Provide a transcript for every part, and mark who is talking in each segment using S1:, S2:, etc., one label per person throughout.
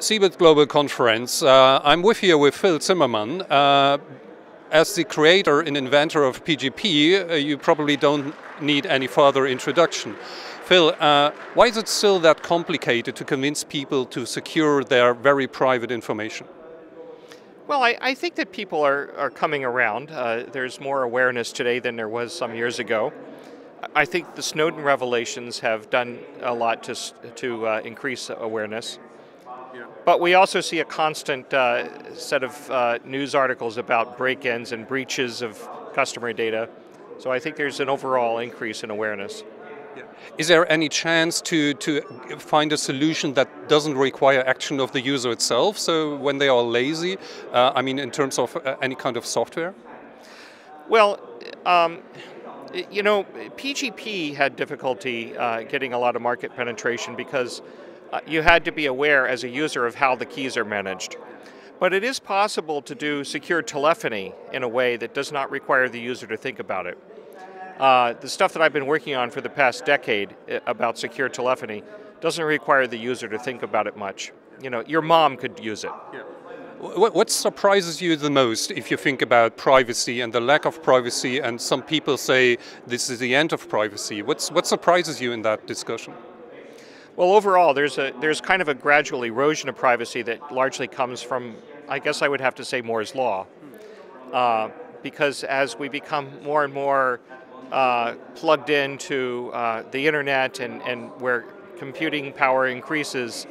S1: CeBIT Global Conference. Uh, I'm with here with Phil Zimmermann. Uh, as the creator and inventor of PGP, uh, you probably don't need any further introduction. Phil, uh, why is it still that complicated to convince people to secure their very private information?
S2: Well, I, I think that people are, are coming around. Uh, there's more awareness today than there was some years ago. I think the Snowden revelations have done a lot to, to uh, increase awareness. But we also see a constant uh, set of uh, news articles about break ins and breaches of customer data. So I think there's an overall increase in awareness.
S1: Is there any chance to, to find a solution that doesn't require action of the user itself? So when they are lazy, uh, I mean, in terms of uh, any kind of software?
S2: Well, um, you know, PGP had difficulty uh, getting a lot of market penetration because uh, you had to be aware as a user of how the keys are managed. But it is possible to do secure telephony in a way that does not require the user to think about it. Uh, the stuff that I've been working on for the past decade uh, about secure telephony doesn't require the user to think about it much. You know, your mom could use it. Yeah.
S1: What surprises you the most if you think about privacy and the lack of privacy, and some people say this is the end of privacy? What's, what surprises you in that discussion?
S2: Well, overall, there's a there's kind of a gradual erosion of privacy that largely comes from, I guess I would have to say, Moore's law, uh, because as we become more and more uh, plugged into uh, the internet and and where computing power increases,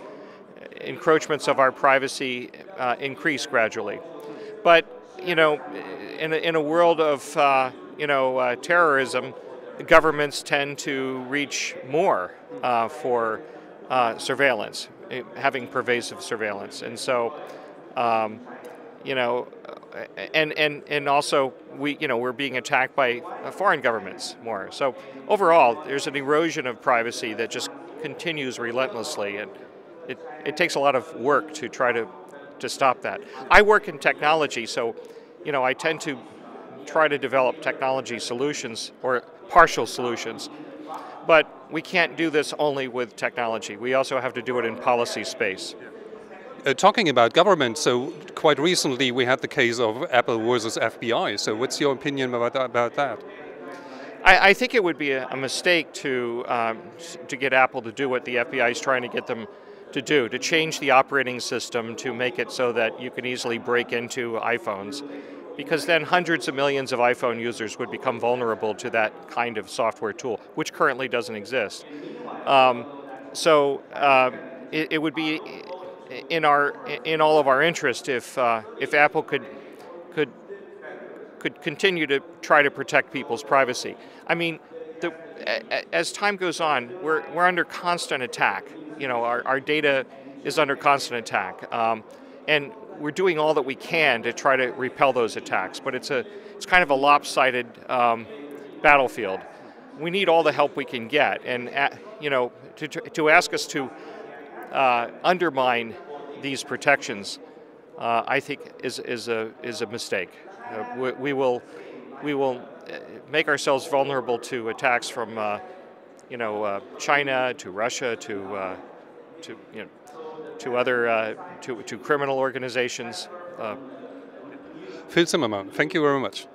S2: encroachments of our privacy uh, increase gradually. But you know, in a, in a world of uh, you know uh, terrorism governments tend to reach more for uh, surveillance, eh, having pervasive surveillance. And so, um, you know, and, and, and also we, you know, we're being attacked by foreign governments more. So overall, there's an erosion of privacy that just continues relentlessly. And it, it takes a lot of work to try to, to stop that. I work in technology, so, you know, I tend to try to develop technology solutions or partial solutions. But we can't do this only with technology. We also have to do it in policy space.
S1: Uh, talking about government, so quite recently we had the case of Apple versus FBI. So what's your opinion about that? About that?
S2: I, I think it would be a, a mistake to um, to get Apple to do what the FBI is trying to get them to do, to change the operating system to make it so that you can easily break into iPhones because then hundreds of millions of iPhone users would become vulnerable to that kind of software tool, which currently doesn't exist. Um, so uh, it, it, would be in our in all of our interest if uh, if Apple could could could continue to try to protect people's privacy. I mean, the, as time goes on, we're we're under constant attack. You know, our, our data is under constant attack, um, and we're doing all that we can to try to repel those attacks, but it's a it's kind of a lopsided um, battlefield. We need all the help we can get, and uh, you know, to, to ask us to uh, undermine these protections, uh, I think is is a is a mistake. Uh, we, we, will we will uh, make ourselves vulnerable to attacks from uh, you know China to Russia to to you know to other uh, to, to criminal organizations. Uh,
S1: Phil thank you very much.